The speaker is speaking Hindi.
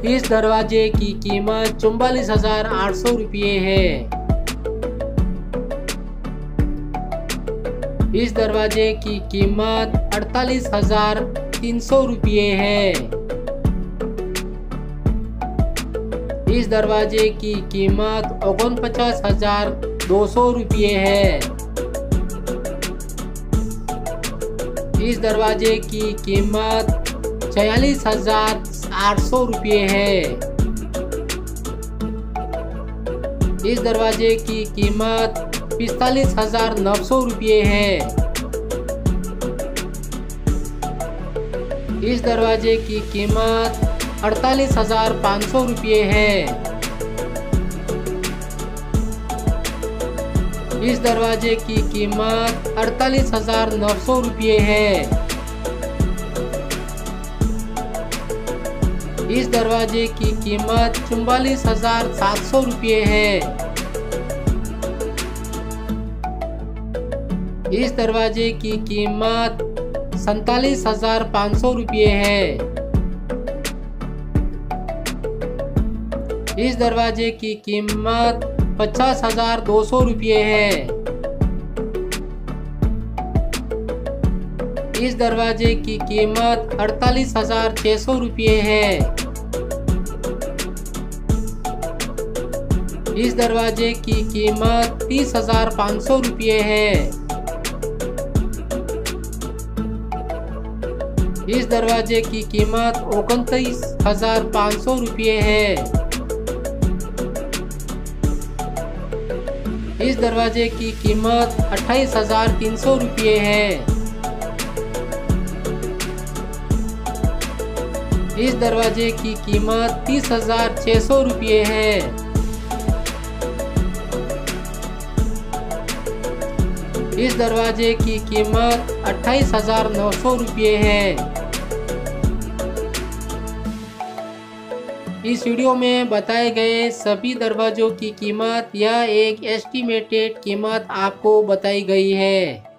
इस दरवाजे की कीमत चौवालीस हज़ार आठ सौ रुपये है। इस दरवाजे की कीमत अड़तालीस हज़ार तीन सौ रुपये है। इस दरवाजे की कीमत ओगन पचास हज़ार दो सौ रुपये है। इस दरवाजे की कीमत छियालीस हज़ार आठ सौ रुपये है। इस दरवाजे की कीमत पिस्तालीस हज़ार नौ सौ रुपये है। इस दरवाजे की कीमत अड़तालीस हज़ार पाँच सौ रुपये है। इस दरवाजे की कीमत अड़तालीस हज़ार नौ सौ रुपये है। दरवाजे की कीमत चुम्बालीस हज़ार सात सौ रुपये है। इस दरवाजे की कीमत सैतालीस हज़ार पाँच सौ रुपये है। इस दरवाजे की कीमत पचास हज़ार दो सौ रुपये है। इस दरवाजे की कीमत अड़तालीस हज़ार छः सौ रुपये है। इस दरवाजे की कीमत तीस हज़ार पाँच सौ रुपये है। इस दरवाजे की कीमत उनतीस हज़ार पाँच सौ रुपये है। इस दरवाजे की कीमत अट्ठाईस हज़ार तीन सौ रुपये है। इस दरवाजे की कीमत तीस हज़ार छः सौ रुपये है। इस दरवाजे की कीमत अट्ठाईस हज़ार नौ सौ रुपये है। इस वीडियो में बताए गए सभी दरवाज़ों की कीमत या एक एस्टिमेटेड कीमत आपको बताई गई है।